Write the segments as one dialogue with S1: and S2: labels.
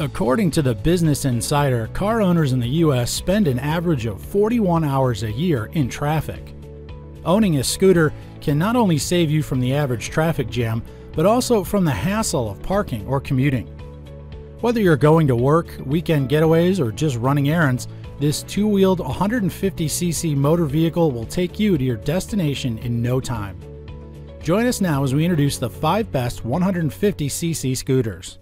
S1: According to the Business Insider, car owners in the U.S. spend an average of 41 hours a year in traffic. Owning a scooter can not only save you from the average traffic jam, but also from the hassle of parking or commuting. Whether you're going to work, weekend getaways, or just running errands, this two wheeled 150cc motor vehicle will take you to your destination in no time. Join us now as we introduce the five best 150cc scooters.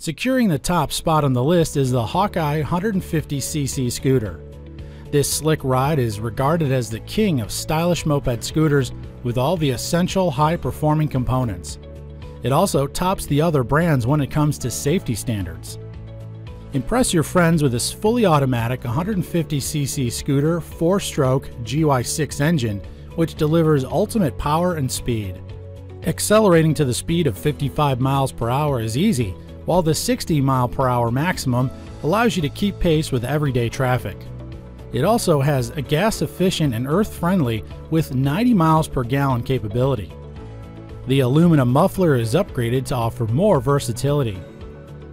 S1: Securing the top spot on the list is the Hawkeye 150cc scooter. This slick ride is regarded as the king of stylish moped scooters with all the essential high performing components. It also tops the other brands when it comes to safety standards. Impress your friends with this fully automatic 150cc scooter 4 stroke GY6 engine, which delivers ultimate power and speed. Accelerating to the speed of 55 miles per hour is easy while the 60 mile per hour maximum allows you to keep pace with everyday traffic. It also has a gas efficient and earth friendly with 90 miles per gallon capability. The aluminum muffler is upgraded to offer more versatility.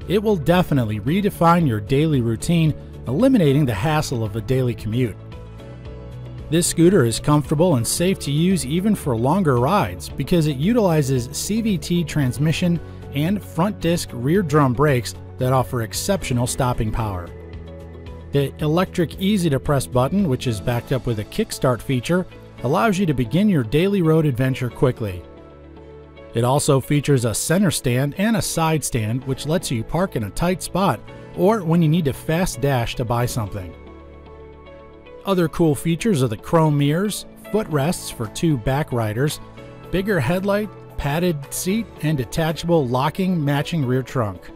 S1: It will definitely redefine your daily routine, eliminating the hassle of a daily commute. This scooter is comfortable and safe to use even for longer rides because it utilizes CVT transmission and front disc rear drum brakes that offer exceptional stopping power. The electric easy to press button, which is backed up with a kickstart feature, allows you to begin your daily road adventure quickly. It also features a center stand and a side stand, which lets you park in a tight spot or when you need to fast dash to buy something. Other cool features are the chrome mirrors, footrests for two back riders, bigger headlight, padded seat, and detachable locking matching rear trunk.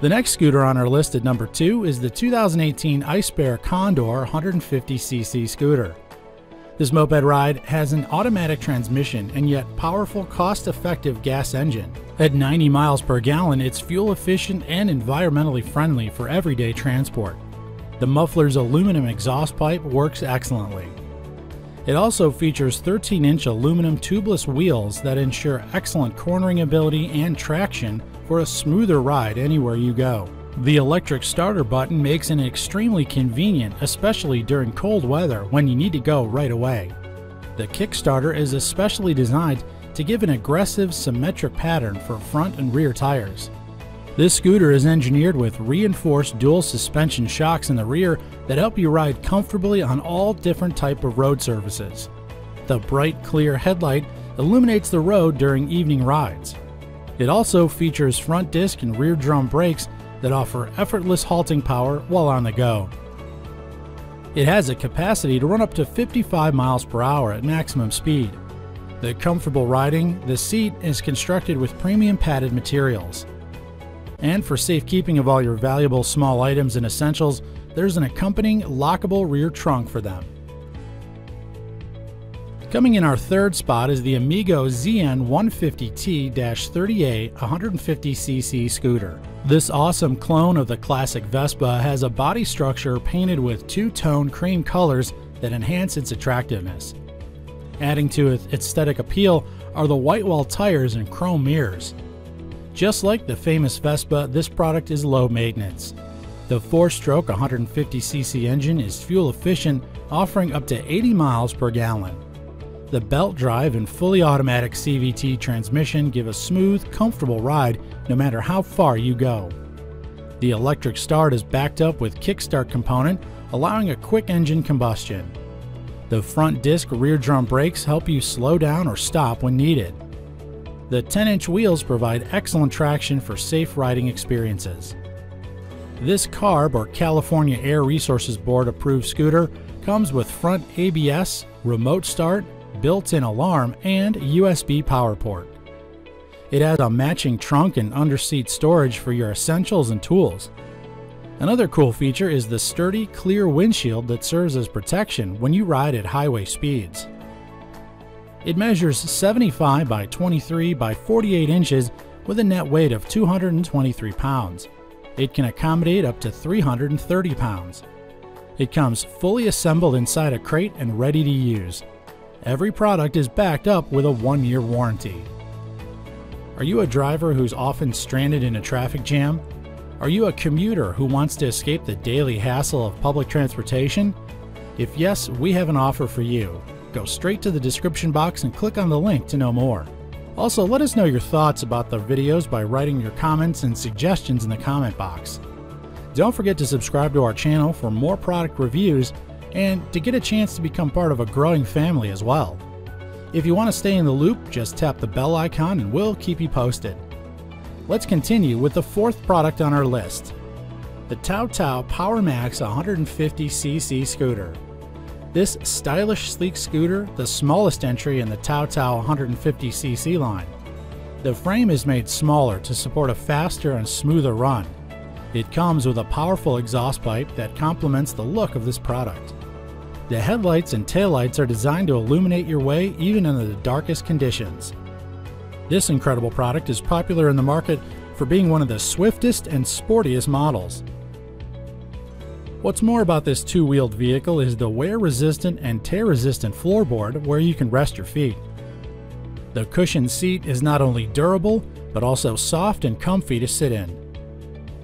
S1: The next scooter on our list at number 2 is the 2018 Icebear Condor 150cc scooter. This moped ride has an automatic transmission and yet powerful, cost effective gas engine. At 90 miles per gallon, it's fuel efficient and environmentally friendly for everyday transport. The muffler's aluminum exhaust pipe works excellently. It also features 13 inch aluminum tubeless wheels that ensure excellent cornering ability and traction for a smoother ride anywhere you go. The electric starter button makes it extremely convenient, especially during cold weather when you need to go right away. The Kickstarter is especially designed to give an aggressive, symmetric pattern for front and rear tires. This scooter is engineered with reinforced dual suspension shocks in the rear that help you ride comfortably on all different type of road surfaces. The bright, clear headlight illuminates the road during evening rides. It also features front disc and rear drum brakes that offer effortless halting power while on the go. It has a capacity to run up to 55 miles per hour at maximum speed. The comfortable riding, the seat is constructed with premium padded materials. And for safekeeping of all your valuable small items and essentials, there's an accompanying lockable rear trunk for them. Coming in our third spot is the Amigo ZN 150T-30A 150cc scooter. This awesome clone of the classic Vespa has a body structure painted with two-tone cream colors that enhance its attractiveness. Adding to its aesthetic appeal are the white wall tires and chrome mirrors. Just like the famous Vespa, this product is low maintenance. The 4-stroke 150cc engine is fuel efficient, offering up to 80 miles per gallon. The belt drive and fully automatic CVT transmission give a smooth, comfortable ride no matter how far you go. The electric start is backed up with kickstart component, allowing a quick engine combustion. The front disc rear drum brakes help you slow down or stop when needed. The 10-inch wheels provide excellent traction for safe riding experiences. This CARB or California Air Resources Board approved scooter comes with front ABS, remote start, built-in alarm, and USB power port. It has a matching trunk and underseat storage for your essentials and tools. Another cool feature is the sturdy, clear windshield that serves as protection when you ride at highway speeds. It measures 75 by 23 by 48 inches with a net weight of 223 pounds. It can accommodate up to 330 pounds. It comes fully assembled inside a crate and ready to use. Every product is backed up with a one year warranty. Are you a driver who's often stranded in a traffic jam? Are you a commuter who wants to escape the daily hassle of public transportation? If yes, we have an offer for you. Go straight to the description box and click on the link to know more. Also, let us know your thoughts about the videos by writing your comments and suggestions in the comment box. Don't forget to subscribe to our channel for more product reviews and to get a chance to become part of a growing family as well. If you want to stay in the loop, just tap the bell icon and we'll keep you posted. Let's continue with the fourth product on our list the TaoTao PowerMax 150cc scooter. This stylish, sleek scooter, the smallest entry in the TaoTao 150cc line. The frame is made smaller to support a faster and smoother run. It comes with a powerful exhaust pipe that complements the look of this product. The headlights and taillights are designed to illuminate your way even in the darkest conditions. This incredible product is popular in the market for being one of the swiftest and sportiest models. What's more about this two-wheeled vehicle is the wear-resistant and tear-resistant floorboard where you can rest your feet. The cushioned seat is not only durable, but also soft and comfy to sit in.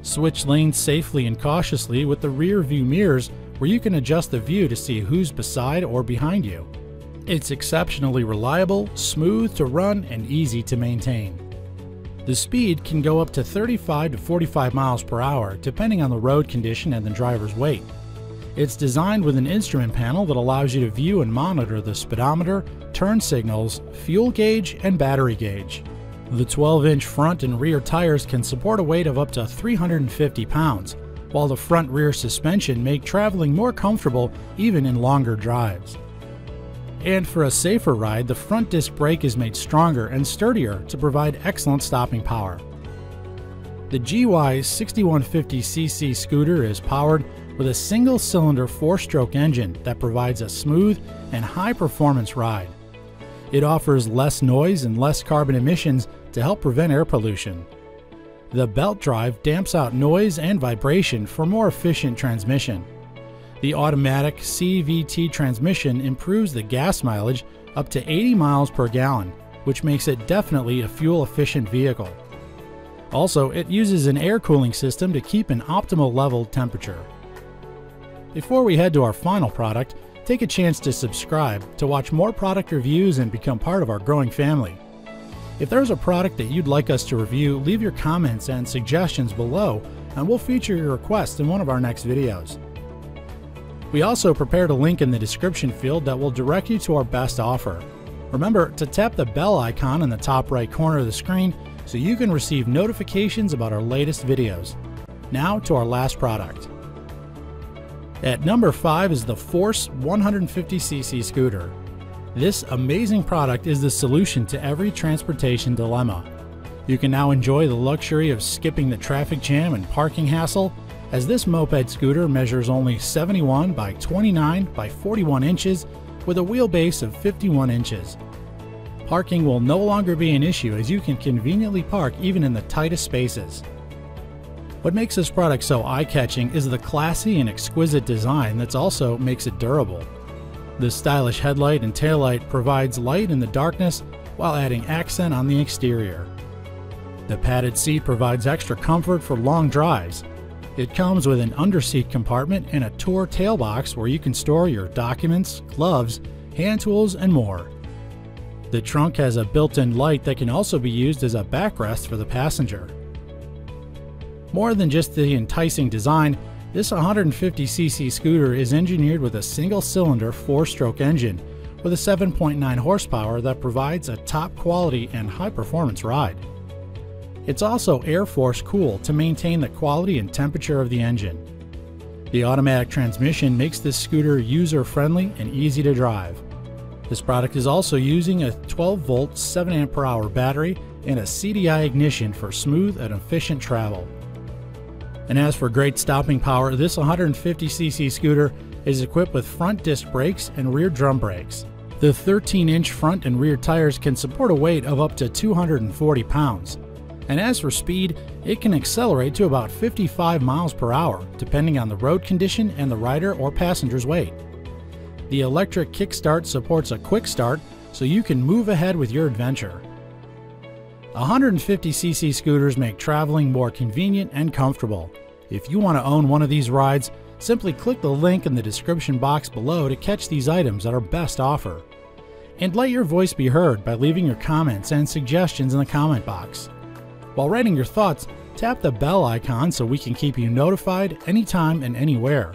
S1: Switch lanes safely and cautiously with the rear view mirrors where you can adjust the view to see who's beside or behind you. It's exceptionally reliable, smooth to run, and easy to maintain. The speed can go up to 35 to 45 miles per hour depending on the road condition and the driver's weight. It's designed with an instrument panel that allows you to view and monitor the speedometer, turn signals, fuel gauge, and battery gauge. The 12-inch front and rear tires can support a weight of up to 350 pounds, while the front rear suspension make traveling more comfortable even in longer drives. And for a safer ride, the front disc brake is made stronger and sturdier to provide excellent stopping power. The GY6 150cc scooter is powered with a single cylinder four stroke engine that provides a smooth and high performance ride. It offers less noise and less carbon emissions to help prevent air pollution. The belt drive damps out noise and vibration for more efficient transmission. The automatic CVT transmission improves the gas mileage up to 80 miles per gallon, which makes it definitely a fuel efficient vehicle. Also, it uses an air cooling system to keep an optimal level temperature. Before we head to our final product, take a chance to subscribe to watch more product reviews and become part of our growing family. If there's a product that you'd like us to review, leave your comments and suggestions below and we'll feature your request in one of our next videos. We also prepared a link in the description field that will direct you to our best offer. Remember to tap the bell icon in the top right corner of the screen so you can receive notifications about our latest videos. Now to our last product. At number 5 is the Force 150cc scooter. This amazing product is the solution to every transportation dilemma. You can now enjoy the luxury of skipping the traffic jam and parking hassle as this moped scooter measures only 71 by 29 by 41 inches with a wheelbase of 51 inches. Parking will no longer be an issue as you can conveniently park even in the tightest spaces. What makes this product so eye-catching is the classy and exquisite design that also makes it durable. The stylish headlight and taillight provides light in the darkness while adding accent on the exterior. The padded seat provides extra comfort for long drives, it comes with an underseat compartment and a tour tailbox where you can store your documents, gloves, hand tools, and more. The trunk has a built-in light that can also be used as a backrest for the passenger. More than just the enticing design, this 150cc scooter is engineered with a single-cylinder four-stroke engine with a 7.9 horsepower that provides a top quality and high-performance ride. It's also air force cool to maintain the quality and temperature of the engine. The automatic transmission makes this scooter user-friendly and easy to drive. This product is also using a 12 volt 7 amp per hour battery and a CDI ignition for smooth and efficient travel. And as for great stopping power, this 150cc scooter is equipped with front disc brakes and rear drum brakes. The 13 inch front and rear tires can support a weight of up to 240 pounds. And as for speed, it can accelerate to about 55 miles per hour, depending on the road condition and the rider or passenger's weight. The electric kickstart supports a quick start, so you can move ahead with your adventure. 150cc scooters make traveling more convenient and comfortable. If you want to own one of these rides, simply click the link in the description box below to catch these items at our best offer. And let your voice be heard by leaving your comments and suggestions in the comment box. While writing your thoughts, tap the bell icon so we can keep you notified anytime and anywhere.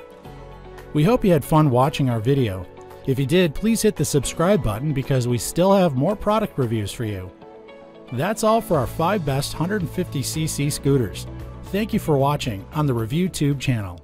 S1: We hope you had fun watching our video. If you did, please hit the subscribe button because we still have more product reviews for you. That's all for our 5 best 150cc scooters. Thank you for watching on the ReviewTube channel.